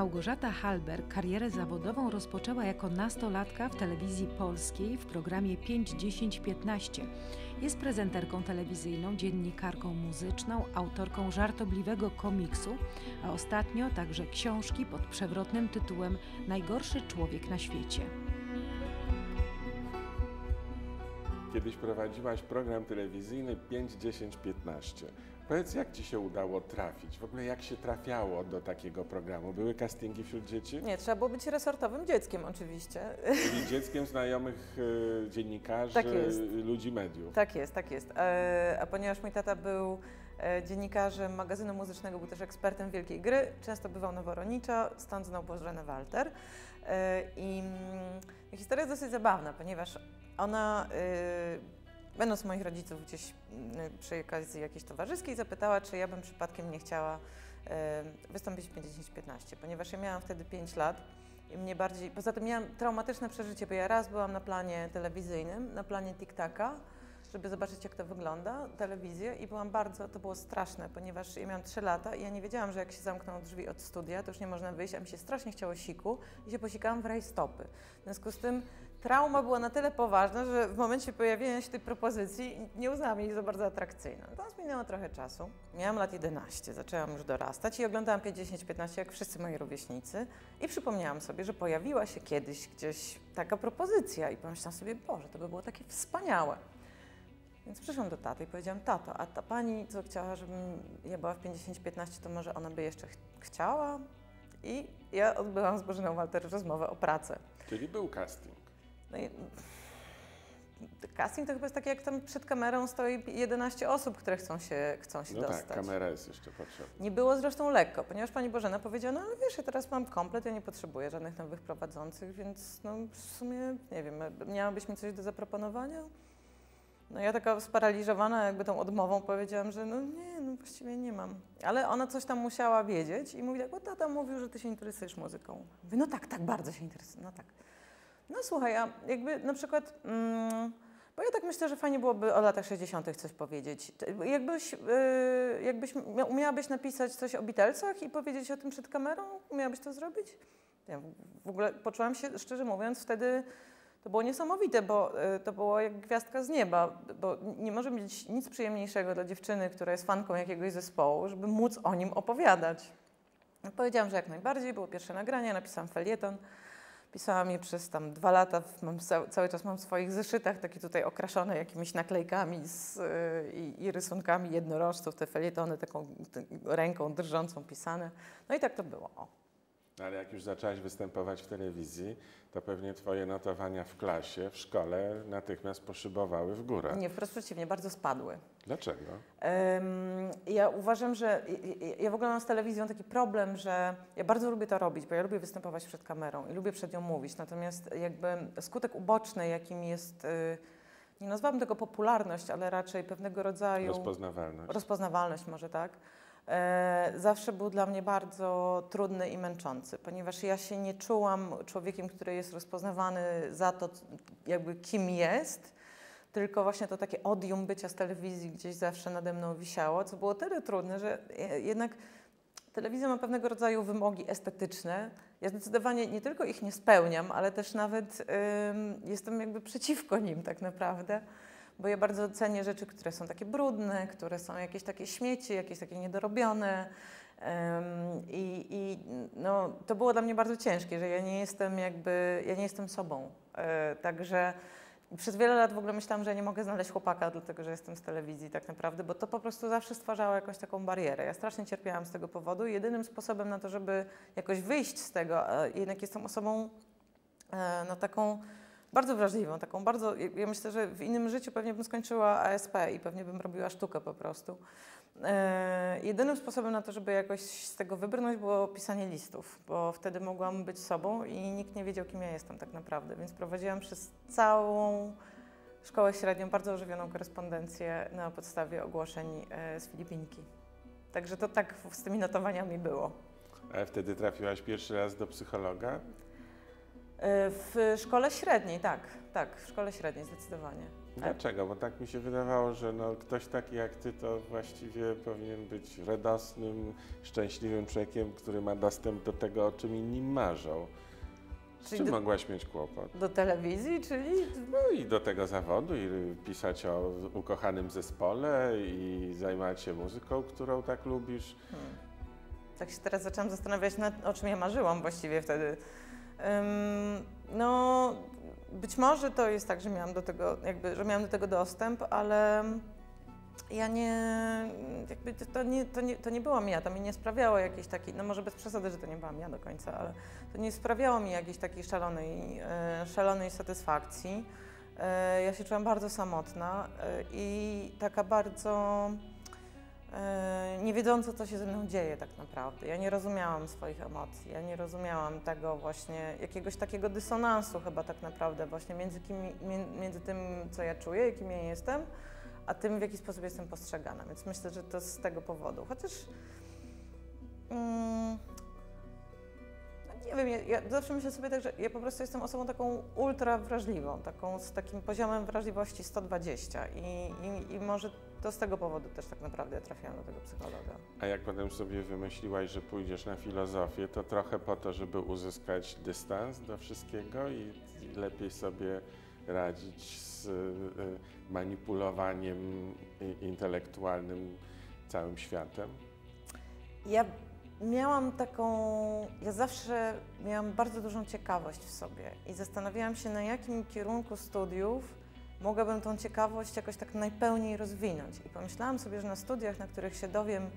Małgorzata Halber karierę zawodową rozpoczęła jako nastolatka w telewizji polskiej w programie 5, 10, 15. Jest prezenterką telewizyjną, dziennikarką muzyczną, autorką żartobliwego komiksu, a ostatnio także książki pod przewrotnym tytułem Najgorszy człowiek na świecie. Kiedyś prowadziłaś program telewizyjny 5, 10, 15. Powiedz, jak ci się udało trafić? W ogóle jak się trafiało do takiego programu? Były castingi wśród dzieci? Nie, trzeba było być resortowym dzieckiem oczywiście. Czyli dzieckiem znajomych y, dziennikarzy, Tak ludzi mediów. Tak jest, tak jest. E, a ponieważ mój tata był e, dziennikarzem magazynu muzycznego, był też ekspertem wielkiej gry, często bywał na Woronicza, stąd znał Bożenę Walter. E, I mm, historia jest dosyć zabawna, ponieważ ona, e, będąc moich rodziców gdzieś mm, przy okazji jakiejś towarzyskiej, zapytała, czy ja bym przypadkiem nie chciała wystąpić w 50-15, ponieważ ja miałam wtedy 5 lat. I mnie bardziej, poza tym miałam traumatyczne przeżycie, bo ja raz byłam na planie telewizyjnym, na planie TikTaka, żeby zobaczyć jak to wygląda, telewizję i byłam bardzo, to było straszne, ponieważ ja miałam 3 lata i ja nie wiedziałam, że jak się zamkną drzwi od studia, to już nie można wyjść, a mi się strasznie chciało siku i się posikałam w rajstopy. W związku z tym trauma była na tyle poważna, że w momencie pojawienia się tej propozycji nie uznałam jej za bardzo atrakcyjną. Natomiast minęło trochę czasu. Miałam lat 11, zaczęłam już dorastać i oglądałam 5-10-15 jak wszyscy moi rówieśnicy i przypomniałam sobie, że pojawiła się kiedyś gdzieś taka propozycja i pomyślałam sobie, Boże, to by było takie wspaniałe. Więc przyszłam do taty i powiedziałam, tato, a ta pani, co chciała, żebym ja była w 50-15, to może ona by jeszcze ch chciała? I ja odbyłam z Bożyną Walter rozmowę o pracę. Czyli był casting. No i casting to chyba jest takie, jak tam przed kamerą stoi 11 osób, które chcą się, chcą się No dostać. tak, kamera jest jeszcze potrzebna. Nie było zresztą lekko, ponieważ pani Bożena powiedziała, no ale wiesz, ja teraz mam komplet, ja nie potrzebuję żadnych nowych prowadzących, więc no w sumie, nie wiem, miałabyś mi coś do zaproponowania? No ja taka sparaliżowana jakby tą odmową powiedziałam, że no nie, no właściwie nie mam. Ale ona coś tam musiała wiedzieć i mówi tak, bo tata mówił, że ty się interesujesz muzyką. Mówię, no tak, tak bardzo się interesuję, no tak. No słuchaj, a jakby na przykład, mm, bo ja tak myślę, że fajnie byłoby o latach 60. coś powiedzieć. Jakbyś, yy, jakbyś mia- umiałabyś napisać coś o Beatlesach i powiedzieć o tym przed kamerą, umiałabyś to zrobić? Ja w ogóle poczułam się, szczerze mówiąc, wtedy to było niesamowite, bo y, to było jak gwiazdka z nieba, bo nie może być nic przyjemniejszego dla dziewczyny, która jest fanką jakiegoś zespołu, żeby móc o nim opowiadać. No, Powiedziałam, że jak najbardziej, było pierwsze nagranie, napisałam felieton. Pisałam je przez tam dwa lata, mam, ca- cały czas mam w swoich zeszytach, takie tutaj okraszone jakimiś naklejkami z, y, i, i rysunkami jednorożców, te felietony taką ręką drżącą pisane. No i tak to było. O. Ale jak już zaczęłaś występować w telewizji, to pewnie twoje notowania w klasie, w szkole natychmiast poszybowały w górę. Nie, wprost przeciwnie, bardzo spadły. Dlaczego? Em, Ja uważam, że ja- w ogóle mam z telewizją taki problem, że ja bardzo lubię to robić, bo ja lubię występować przed kamerą i lubię przed nią mówić. Natomiast jakby skutek uboczny, jakim jest, y, nie nazwałabym tego popularność, ale raczej pewnego rodzaju Rozpoznawalność. rozpoznawalność może tak, zawsze był dla mnie bardzo trudny i męczący, ponieważ ja się nie czułam człowiekiem, który jest rozpoznawany za to, jakby kim jest, tylko właśnie to takie odium bycia z telewizji gdzieś zawsze nade mną wisiało, co było tyle trudne, że je- jednak telewizja ma pewnego rodzaju wymogi estetyczne. Ja zdecydowanie nie tylko ich nie spełniam, ale też nawet ym, jestem jakby przeciwko nim tak naprawdę, bo ja bardzo cenię rzeczy, które są takie brudne, które są jakieś takie śmieci, jakieś takie niedorobione. I i no, to było dla mnie bardzo ciężkie, że ja nie jestem jakby, ja nie jestem sobą. E, także przez wiele lat w ogóle myślałam, że nie mogę znaleźć chłopaka, dlatego że jestem z telewizji tak naprawdę, bo to po prostu zawsze stwarzało jakąś taką barierę. Ja strasznie cierpiałam z tego powodu i jedynym sposobem na to, żeby jakoś wyjść z tego, jednak jestem osobą e, no, taką bardzo wrażliwą, taką bardzo, ja myślę, że w innym życiu pewnie bym skończyła ASP i pewnie bym robiła sztukę po prostu. E, jedynym sposobem na to, żeby jakoś z tego wybrnąć było pisanie listów, bo wtedy mogłam być sobą i nikt nie wiedział, kim ja jestem tak naprawdę, więc prowadziłam przez całą szkołę średnią bardzo ożywioną korespondencję na podstawie ogłoszeń e, z Filipinki. Także to tak z tymi notowaniami było. A wtedy trafiłaś pierwszy raz do psychologa? W szkole średniej, tak, tak, w szkole średniej zdecydowanie. Dlaczego? Bo tak mi się wydawało, że no, ktoś taki jak ty to właściwie powinien być radosnym, szczęśliwym człowiekiem, który ma dostęp do tego, o czym inni marzą. Z czym do- mogłaś mieć kłopot? Do telewizji, czyli No i do tego zawodu, i pisać o ukochanym zespole, i zajmować się muzyką, którą tak lubisz. Hmm. Tak się teraz zaczęłam zastanawiać, nad, o czym ja marzyłam właściwie wtedy. No, być może to jest tak, że miałam do tego, jakby, że miałam do tego dostęp, ale ja nie, jakby to, nie, to, nie, to nie byłam ja, to mi nie sprawiało jakiejś takiej, no może bez przesady, że to nie byłam ja do końca, ale to nie sprawiało mi jakiejś takiej szalonej, e, szalonej satysfakcji. E, ja się czułam bardzo samotna e, i taka bardzo nie wiedząca, co się ze mną dzieje tak naprawdę. Ja nie rozumiałam swoich emocji, ja nie rozumiałam tego właśnie, jakiegoś takiego dysonansu chyba tak naprawdę właśnie między, kim, mię- między tym, co ja czuję kim ja jestem, a tym, w jaki sposób jestem postrzegana. Więc myślę, że to z tego powodu. Chociaż mm, no nie wiem, ja, ja zawsze myślę sobie tak, że ja po prostu jestem osobą taką ultra wrażliwą, taką z takim poziomem wrażliwości 120 i, i, i może to z tego powodu też tak naprawdę trafiłam do tego psychologa. A jak potem sobie wymyśliłaś, że pójdziesz na filozofię, to trochę po to, żeby uzyskać dystans do wszystkiego i i lepiej sobie radzić z y, manipulowaniem intelektualnym całym światem. Ja miałam taką, ja zawsze miałam bardzo dużą ciekawość w sobie i zastanawiałam się, na jakim kierunku studiów mogłabym tą ciekawość jakoś tak najpełniej rozwinąć. I pomyślałam sobie, że na studiach, na których się dowiem,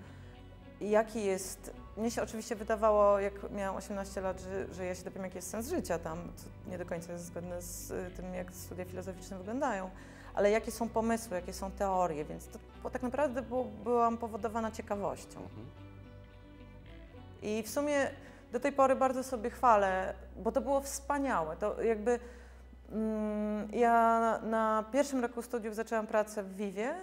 jaki jest. Mnie się oczywiście wydawało, jak miałam 18 lat, że, że ja się dowiem, jaki jest sens życia tam, co nie do końca jest zgodne z y, tym, jak studia filozoficzne wyglądają, ale jakie są pomysły, jakie są teorie, więc to było, tak naprawdę było, byłam powodowana ciekawością. Mhm. I w sumie do tej pory bardzo sobie chwalę, bo to było wspaniałe. To jakby ja na, na pierwszym roku studiów zaczęłam pracę w Vivie.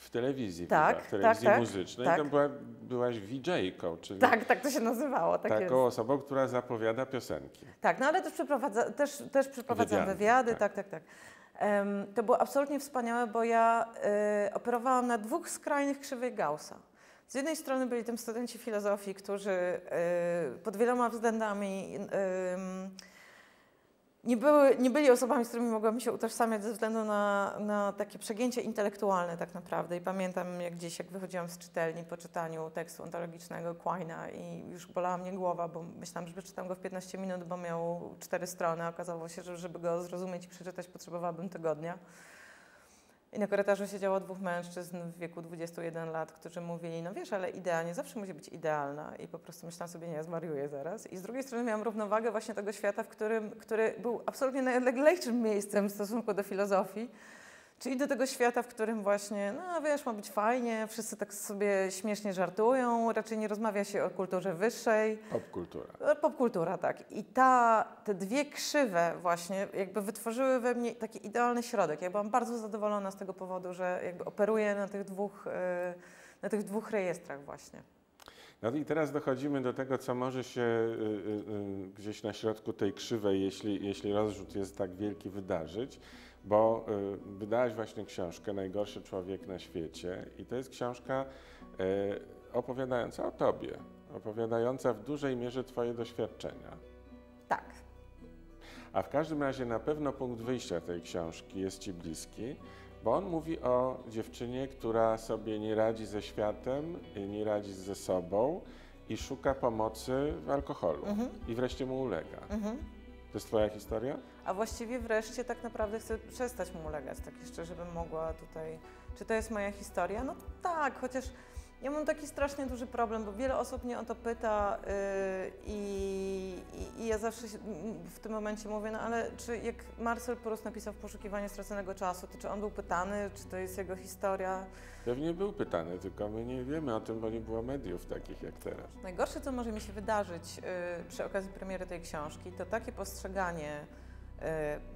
W telewizji, Tak, chyba, w telewizji tak, tak, muzycznej, tak. to była, byłaś VJ-ką, czyli Tak, tak to się nazywało. Tak, taką jest. osobą, która zapowiada piosenki. tak no ale też, przeprowadza, też, też przeprowadzam Wywiady, wywiady, tak. tak, tak, tak. Em, to było absolutnie wspaniałe, bo ja y, operowałam na dwóch skrajnych krzywej Gaussa. Z jednej strony byli tam studenci filozofii, którzy y, pod wieloma względami ym, nie, były, nie byli osobami, z którymi mogłabym się utożsamiać ze względu na, na takie przegięcie intelektualne tak naprawdę. I pamiętam jak gdzieś, jak wychodziłam z czytelni po czytaniu tekstu ontologicznego Quina i już bolała mnie głowa, bo myślałam, że przeczytam go w 15 minut, bo miał cztery strony. Okazało się, że żeby go zrozumieć i przeczytać potrzebowałabym tygodnia. I na korytarzu siedziało dwóch mężczyzn w wieku 21 lat, którzy mówili, no wiesz, ale idea nie zawsze musi być idealna. I po prostu myślałam sobie, nie, zwariuję zaraz. I z drugiej strony miałam równowagę właśnie tego świata, w którym, który był absolutnie najodleglejszym miejscem w stosunku do filozofii. Czyli do tego świata, w którym właśnie, no wiesz, ma być fajnie, wszyscy tak sobie śmiesznie żartują, raczej nie rozmawia się o kulturze wyższej. Popkultura. E, Popkultura, tak. I ta, te dwie krzywe właśnie jakby wytworzyły we mnie taki idealny środek. Ja byłam bardzo zadowolona z tego powodu, że jakby operuję na tych dwóch, e, na tych dwóch rejestrach właśnie. No i teraz dochodzimy do tego, co może się y, y, y, gdzieś na środku tej krzywej, jeśli, jeśli rozrzut jest tak wielki, wydarzyć, bo y, wydałaś właśnie książkę Najgorszy człowiek na świecie i to jest książka y, opowiadająca o tobie, opowiadająca w dużej mierze twoje doświadczenia. Tak. A w każdym razie na pewno punkt wyjścia tej książki jest Ci bliski, bo on mówi o dziewczynie, która sobie nie radzi ze światem, y, nie radzi ze sobą i szuka pomocy w alkoholu Mhm. i wreszcie mu ulega. Mhm. To jest Twoja historia? A właściwie wreszcie tak naprawdę chcę przestać mu ulegać, tak jeszcze, żebym mogła tutaj... Czy to jest moja historia? No tak, chociaż ja mam taki strasznie duży problem, bo wiele osób mnie o to pyta yy, i, i, ja zawsze w tym momencie mówię, no ale czy jak Marcel Proust napisał w Poszukiwaniu straconego czasu, to czy on był pytany, czy to jest jego historia? Pewnie był pytany, tylko my nie wiemy o tym, bo nie było mediów takich jak teraz. Najgorsze, co może mi się wydarzyć y, przy okazji premiery tej książki, to takie postrzeganie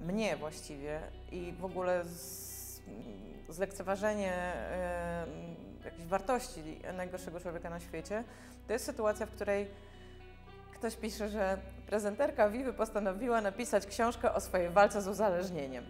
y, mnie właściwie i w ogóle z, zlekceważenie y, jakichś wartości najgorszego człowieka na świecie. To jest sytuacja, w której Ktoś pisze, że prezenterka Wiwy postanowiła napisać książkę o swojej walce z uzależnieniem.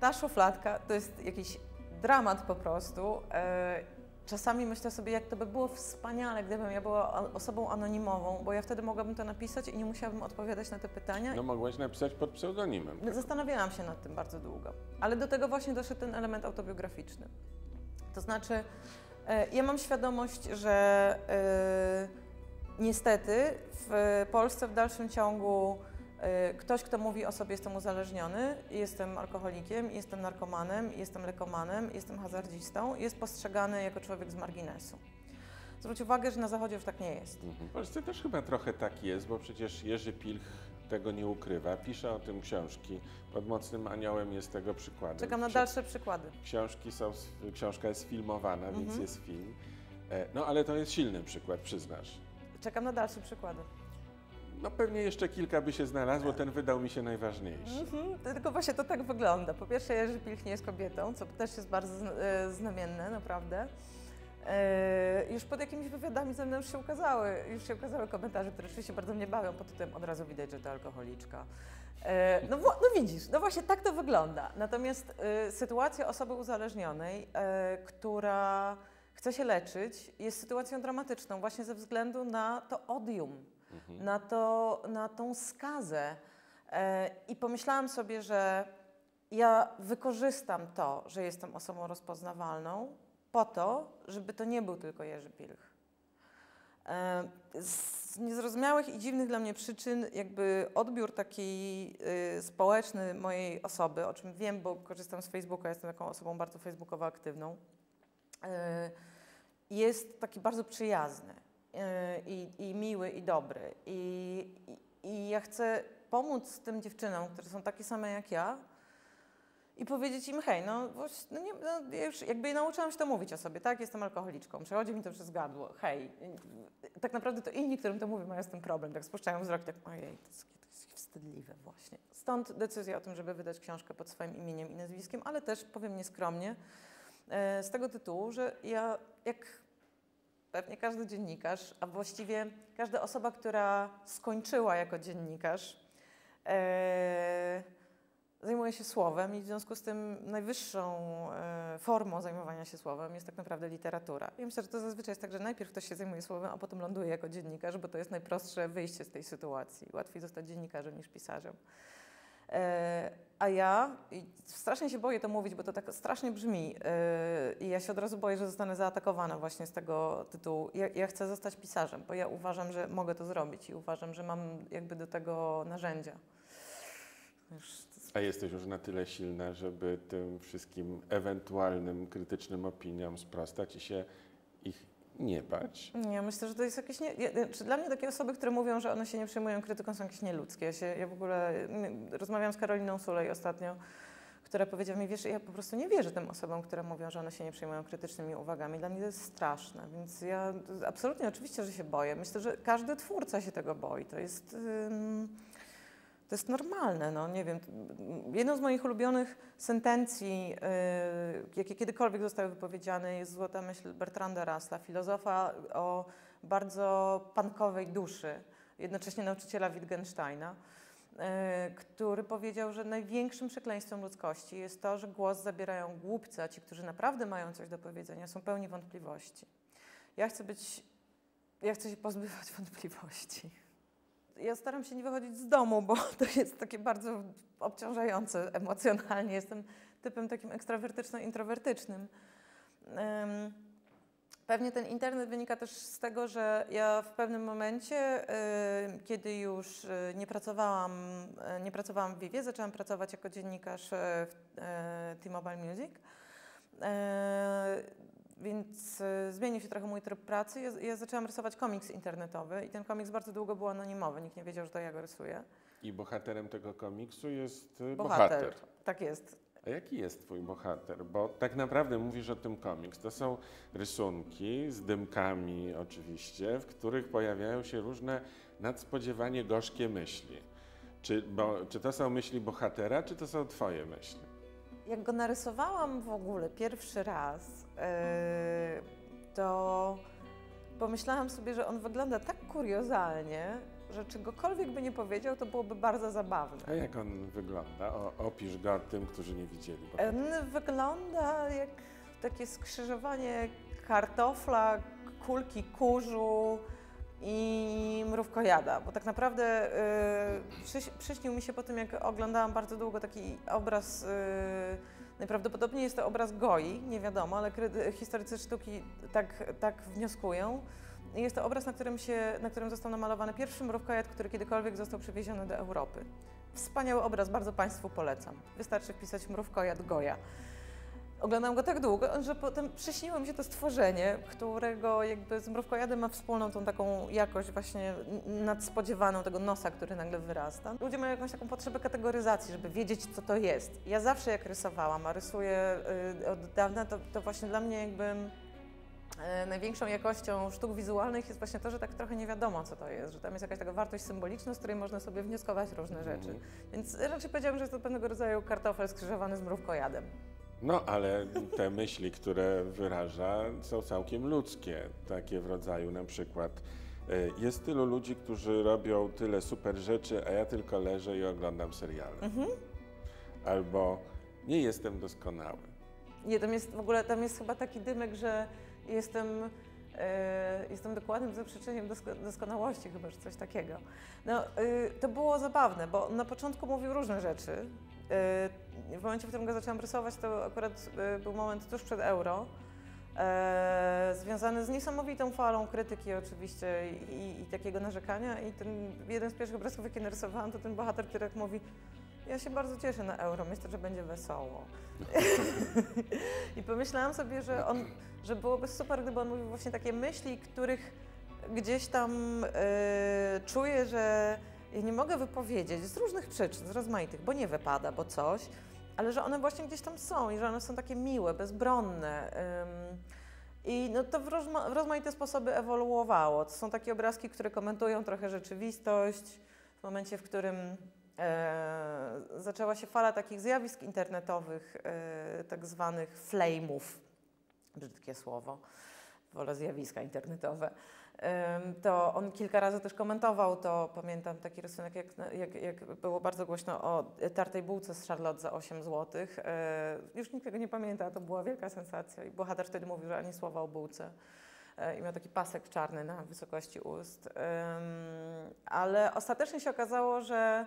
Ta szufladka to jest jakiś dramat po prostu. E, czasami myślę sobie, jak to by było wspaniale, gdybym ja była osobą anonimową, bo ja wtedy mogłabym to napisać i nie musiałabym odpowiadać na te pytania. No mogłaś napisać pod pseudonimem. Zastanawiałam się nad tym bardzo długo, ale do tego właśnie doszedł ten element autobiograficzny. To znaczy, ja mam świadomość, że e, niestety w Polsce w dalszym ciągu e, ktoś, kto mówi o sobie jestem uzależniony, jestem alkoholikiem, jestem narkomanem, jestem lekomanem, jestem hazardzistą, jest postrzegany jako człowiek z marginesu. Zwróć uwagę, że na Zachodzie już tak nie jest. Mhm. W Polsce też chyba trochę tak jest, bo przecież Jerzy Pilch tego nie ukrywa. Pisze o tym książki. Pod mocnym aniołem jest tego przykładem. Czekam na dalsze przykłady. Książki są, książka jest filmowana, Mhm. więc jest film. E, No ale to jest silny przykład, przyznasz. Czekam na dalsze przykłady. No pewnie jeszcze kilka by się znalazło, ten wydał mi się najważniejszy. Mhm, tylko właśnie to tak wygląda. Po pierwsze, Jerzy Pilch nie jest kobietą, co też jest bardzo e, znamienne, naprawdę. E, już pod jakimiś wywiadami ze mną już się ukazały, już się ukazały komentarze, które oczywiście bardzo mnie bawią, pod tytułem od razu widać, że to alkoholiczka. E, no, no widzisz, no właśnie tak to wygląda. Natomiast e, sytuacja osoby uzależnionej, która chce się leczyć, jest sytuacją dramatyczną właśnie ze względu na to odium, na, to, na tą skazę. I pomyślałam sobie, że ja wykorzystam to, że jestem osobą rozpoznawalną, po to, żeby to nie był tylko Jerzy Pilch. E, Z niezrozumiałych i dziwnych dla mnie przyczyn, jakby odbiór taki y, społeczny mojej osoby, o czym wiem, bo korzystam z Facebooka, jestem taką osobą bardzo facebookowo aktywną, y, jest taki bardzo przyjazny y, i, i miły i dobry. I, i, I ja chcę pomóc tym dziewczynom, które są takie same jak ja, i powiedzieć im, hej, no, no, nie, no ja już jakby nauczyłam się to mówić o sobie, tak, jestem alkoholiczką, przechodzi mi to przez gardło, hej. Tak naprawdę to inni, którym to mówię, mają z tym problem, tak spuszczają wzrok, tak, ojej, to jest, to jest wstydliwe właśnie. Stąd decyzja o tym, żeby wydać książkę pod swoim imieniem i nazwiskiem, ale też, powiem nieskromnie, e, z tego tytułu, że ja, jak pewnie każdy dziennikarz, a właściwie każda osoba, która skończyła jako dziennikarz, e, zajmuje się słowem i w związku z tym najwyższą e, formą zajmowania się słowem jest tak naprawdę literatura. I myślę, że to zazwyczaj jest tak, że najpierw ktoś się zajmuje słowem, a potem ląduje jako dziennikarz, bo to jest najprostsze wyjście z tej sytuacji. Łatwiej zostać dziennikarzem niż pisarzem. E, a ja strasznie się boję to mówić, bo to tak strasznie brzmi e, i ja się od razu boję, że zostanę zaatakowana właśnie z tego tytułu. Ja, ja chcę zostać pisarzem, bo ja uważam, że mogę to zrobić i uważam, że mam jakby do tego narzędzia. Już A jesteś już na tyle silna, żeby tym wszystkim ewentualnym krytycznym opiniom sprostać i się ich nie bać? Nie, myślę, że to jest jakieś. Nie, czy dla mnie takie osoby, które mówią, że one się nie przejmują krytyką, są jakieś nieludzkie. Ja, się, ja w ogóle rozmawiałam z Karoliną Sulej ostatnio, która powiedziała mi, wiesz, ja po prostu nie wierzę tym osobom, które mówią, że one się nie przejmują krytycznymi uwagami. Dla mnie to jest straszne, więc ja absolutnie oczywiście, że się boję. Myślę, że każdy twórca się tego boi. To jest. To jest normalne, no nie wiem. Jedną z moich ulubionych sentencji, yy, jakie kiedykolwiek zostały wypowiedziane, jest złota myśl Bertranda Russella, filozofa o bardzo pankowej duszy, jednocześnie nauczyciela Wittgensteina, yy, który powiedział, że największym przekleństwem ludzkości jest to, że głos zabierają głupcy, a ci, którzy naprawdę mają coś do powiedzenia, są pełni wątpliwości. Ja chcę być, ja chcę się pozbywać wątpliwości ja staram się nie wychodzić z domu, bo to jest takie bardzo obciążające emocjonalnie. Jestem typem takim ekstrawertyczno-introwertycznym. Ym, Pewnie ten internet wynika też z tego, że ja w pewnym momencie, kiedy już y, nie pracowałam, y, nie pracowałam w Vivie, zaczęłam pracować jako dziennikarz y, w T-Mobile Music. Y, więc y, zmienił się trochę mój tryb pracy. Ja, ja zaczęłam rysować komiks internetowy i ten komiks bardzo długo był anonimowy. Nikt nie wiedział, że to ja go rysuję. I bohaterem tego komiksu jest y, Bohater. bohater. Tak jest. A jaki jest twój bohater? Bo tak naprawdę mówisz o tym komiks. To są rysunki z dymkami oczywiście, w których pojawiają się różne nadspodziewanie gorzkie myśli. Czy, bo, czy to są myśli bohatera, czy to są twoje myśli? Jak go narysowałam w ogóle pierwszy raz, yy, to pomyślałam sobie, że on wygląda tak kuriozalnie, że czegokolwiek by nie powiedział, to byłoby bardzo zabawne. A jak on wygląda? O, opisz go tym, którzy nie widzieli. Bo... On wygląda jak takie skrzyżowanie kartofla, kulki kurzu i mrówkojada, bo tak naprawdę y, przyś, przyśnił mi się po tym, jak oglądałam bardzo długo taki obraz, y, najprawdopodobniej jest to obraz Goi, nie wiadomo, ale historycy sztuki tak, tak wnioskują. Jest to obraz, na którym, się, na którym został namalowany pierwszy mrówkojad, który kiedykolwiek został przywieziony do Europy. Wspaniały obraz, bardzo Państwu polecam. Wystarczy wpisać mrówkojad Goja. Oglądam go tak długo, że potem przyśniło mi się to stworzenie, którego jakby z mrówkojadem ma wspólną tą taką jakość właśnie nadspodziewaną tego nosa, który nagle wyrasta. Ludzie mają jakąś taką potrzebę kategoryzacji, żeby wiedzieć, co to jest. Ja zawsze jak rysowałam, a rysuję y, od dawna, to, to właśnie dla mnie jakby y, największą jakością sztuk wizualnych jest właśnie to, że tak trochę nie wiadomo, co to jest, że tam jest jakaś taka wartość symboliczna, z której można sobie wnioskować różne rzeczy. Mhm. Więc raczej powiedziałabym, że jest to pewnego rodzaju kartofel skrzyżowany z mrówkojadem. No, ale te myśli, które wyraża, są całkiem ludzkie. Takie w rodzaju na przykład. y, Jest tylu ludzi, którzy robią tyle super rzeczy, a ja tylko leżę i oglądam seriale. Mhm. Albo nie jestem doskonały. Nie, tam jest w ogóle tam jest chyba taki dymek, że jestem, e, jestem dokładnym zaprzeczeniem dosko doskonałości, chyba, że coś takiego. No, y, to było zabawne, bo na początku mówił różne rzeczy. Y, w momencie, w którym go zaczęłam rysować, to akurat y, był moment tuż przed euro. E, związany z niesamowitą falą krytyki oczywiście i, i takiego narzekania i ten jeden z pierwszych obrazków, jaki narysowałam, to ten bohater, który jak mówi ja się bardzo cieszę na euro, myślę, że będzie wesoło. I pomyślałam sobie, że on, że byłoby super, gdyby on mówił właśnie takie myśli, których gdzieś tam e, czuję, że nie mogę wypowiedzieć z różnych przyczyn, z rozmaitych, bo nie wypada, bo coś, ale że one właśnie gdzieś tam są i że one są takie miłe, bezbronne. I no to w, rozma- w rozmaite sposoby ewoluowało. To są takie obrazki, które komentują trochę rzeczywistość. W momencie, w którym e, zaczęła się fala takich zjawisk internetowych, e, tak zwanych flame'ów, brzydkie słowo, wolę zjawiska internetowe, to on kilka razy też komentował to, pamiętam taki rysunek, jak, jak, jak było bardzo głośno o tartej bułce z Charlotte za 8 zł. Już nikt tego nie pamięta, to była wielka sensacja i bohater wtedy mówił, że ani słowa o bułce. E, I miał taki pasek czarny na wysokości ust. Ale ostatecznie się okazało, że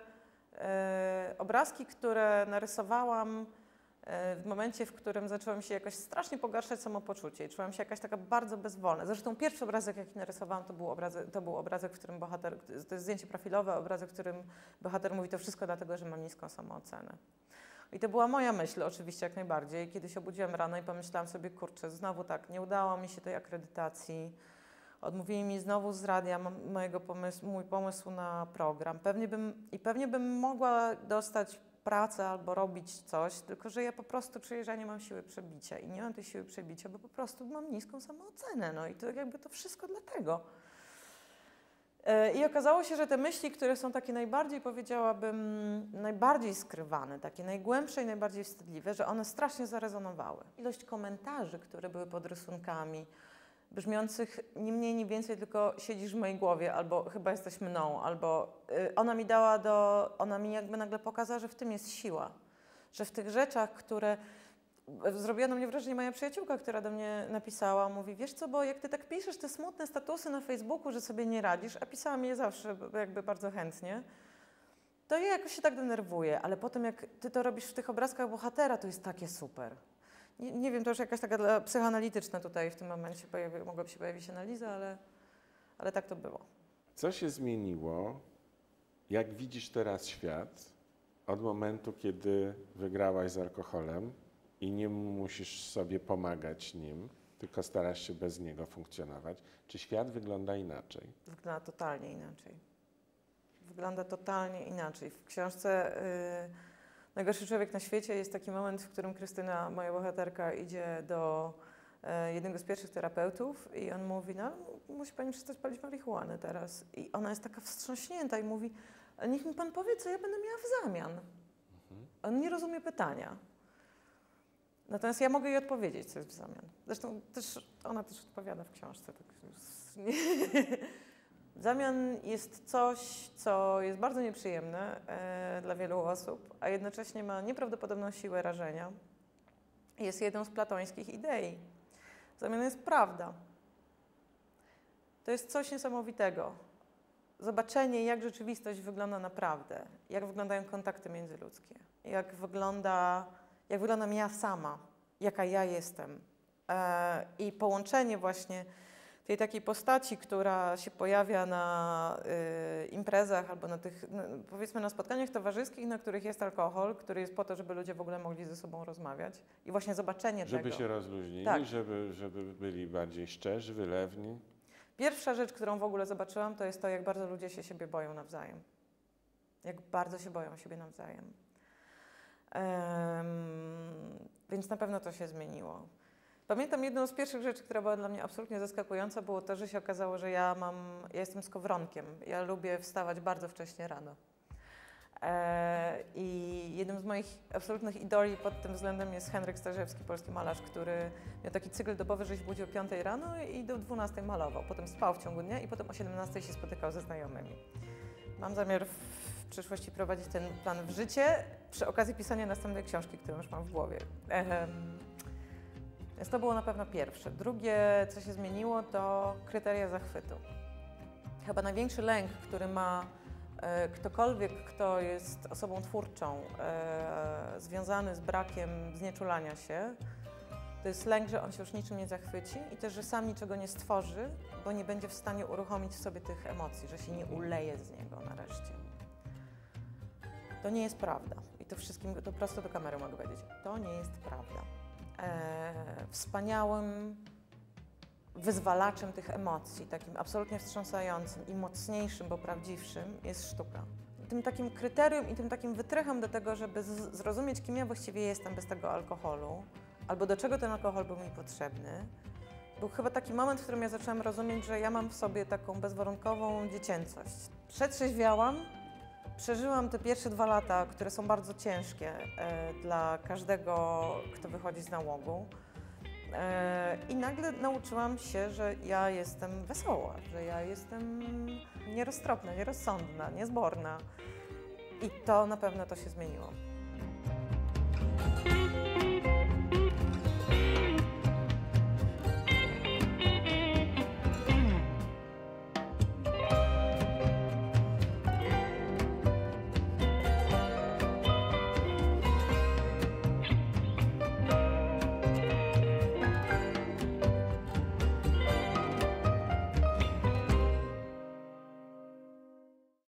e, obrazki, które narysowałam, e, w momencie, w którym zaczęłam się jakoś strasznie pogarszać samopoczucie i czułam się jakaś taka bardzo bezwolna. Zresztą pierwszy obrazek, jaki narysowałam, to był obrazek, to był obrazek w którym bohater, to jest zdjęcie profilowe, obrazek, w którym bohater mówi to wszystko dlatego, że mam niską samoocenę. I to była moja myśl oczywiście jak najbardziej. Kiedy się obudziłam rano i pomyślałam sobie, kurczę, znowu tak, nie udało mi się tej akredytacji, odmówili mi znowu z radia mojego pomysłu, mój pomysł na program. Pewnie bym, I pewnie bym mogła dostać pracę albo robić coś, tylko że ja po prostu czuję, że nie mam siły przebicia i nie mam tej siły przebicia, bo po prostu mam niską samoocenę. No i to jakby to wszystko dlatego. E, I okazało się, że te myśli, które są takie najbardziej, powiedziałabym, najbardziej skrywane, takie najgłębsze i najbardziej wstydliwe, że one strasznie zarezonowały. Ilość komentarzy, które były pod rysunkami, brzmiących nie mniej, nie więcej, tylko siedzisz w mojej głowie, albo chyba jesteś mną, albo y, ona mi dała do, ona mi jakby nagle pokazała, że w tym jest siła, że w tych rzeczach, które zrobiła na mnie wrażenie moja przyjaciółka, która do mnie napisała, mówi, wiesz co, bo jak ty tak piszesz te smutne statusy na Facebooku, że sobie nie radzisz, a pisałam je zawsze jakby bardzo chętnie, to ja jakoś się tak denerwuję, ale potem jak ty to robisz w tych obrazkach bohatera, to jest takie super. Nie, nie wiem, to już jakaś taka dla- psychoanalityczna tutaj w tym momencie pojawi, mogłaby się pojawić analiza, ale, ale tak to było. Co się zmieniło, jak widzisz teraz świat, od momentu, kiedy wygrałaś z alkoholem i nie musisz sobie pomagać nim, tylko starasz się bez niego funkcjonować? Czy świat wygląda inaczej? Wygląda totalnie inaczej. Wygląda totalnie inaczej. W książce y, Najgorszy człowiek na świecie jest taki moment, w którym Krystyna, moja bohaterka, idzie do y, jednego z pierwszych terapeutów i on mówi, no musi pani przestać palić marihuanę teraz. I ona jest taka wstrząśnięta i mówi, "Ale niech mi pan powie, co ja będę miała w zamian. On nie rozumie pytania. Natomiast ja mogę jej odpowiedzieć, co jest w zamian. Zresztą też, ona też odpowiada w książce. Tak, W zamian jest coś, co jest bardzo nieprzyjemne e, dla wielu osób, a jednocześnie ma nieprawdopodobną siłę rażenia. Jest jedną z platońskich idei. W zamian jest prawda. To jest coś niesamowitego. Zobaczenie, jak rzeczywistość wygląda naprawdę, jak wyglądają kontakty międzyludzkie, jak wygląda, jak wyglądam ja sama, jaka ja jestem. E, I połączenie właśnie tej takiej postaci, która się pojawia na y, imprezach albo na tych, no, powiedzmy na spotkaniach towarzyskich, na których jest alkohol, który jest po to, żeby ludzie w ogóle mogli ze sobą rozmawiać i właśnie zobaczenie Żeby tego. się rozluźnili, Tak. żeby, żeby byli bardziej szczerzy, wylewni. Pierwsza rzecz, którą w ogóle zobaczyłam, to jest to, jak bardzo ludzie się siebie boją nawzajem. Jak bardzo się boją siebie nawzajem. Em, więc na pewno to się zmieniło. Pamiętam jedną z pierwszych rzeczy, która była dla mnie absolutnie zaskakująca, było to, że się okazało, że ja mam, ja jestem skowronkiem. Ja lubię wstawać bardzo wcześnie rano. E, I jednym z moich absolutnych idoli pod tym względem jest Henryk Starzewski, polski malarz, który miał taki cykl dobowy, że się budził o 5 rano i do 12 malował. Potem spał w ciągu dnia i potem o 17 się spotykał ze znajomymi. Mam zamiar w przyszłości prowadzić ten plan w życie przy okazji pisania następnej książki, którą już mam w głowie. Ehem. Więc to było na pewno pierwsze. Drugie, co się zmieniło, to kryteria zachwytu. Chyba największy lęk, który ma e, ktokolwiek, kto jest osobą twórczą, e, związany z brakiem znieczulania się, to jest lęk, że on się już niczym nie zachwyci i też, że sam niczego nie stworzy, bo nie będzie w stanie uruchomić w sobie tych emocji, że się nie uleje z niego nareszcie. To nie jest prawda. I to wszystkim, to prosto do kamery mogę powiedzieć. To nie jest prawda. E, wspaniałym wyzwalaczem tych emocji, takim absolutnie wstrząsającym i mocniejszym, bo prawdziwszym jest sztuka. Tym takim kryterium i tym takim wytrychem do tego, żeby zrozumieć, kim ja właściwie jestem bez tego alkoholu, albo do czego ten alkohol był mi potrzebny, był chyba taki moment, w którym ja zaczęłam rozumieć, że ja mam w sobie taką bezwarunkową dziecięcość. Przetrzeźwiałam, przeżyłam te pierwsze dwa lata, które są bardzo ciężkie e, dla każdego, kto wychodzi z nałogu. E, I nagle nauczyłam się, że ja jestem wesoła, że ja jestem nieroztropna, nierozsądna, niezborna. I to na pewno to się zmieniło.